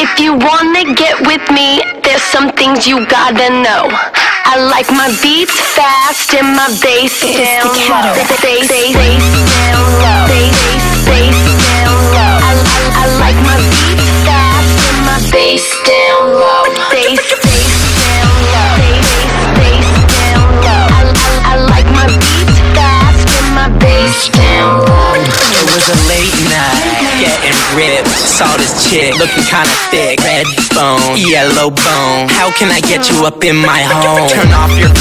If you wanna get with me, there's some things you gotta know. I like my beats fast and my bass down low. Bass, bass, bass down low. Bass, bass down low. I, I, I like my beats fast and my bass down low. Ripped. Saw this chick looking kinda thick, red bone, yellow bone. How can I get you up in my home? Turn off your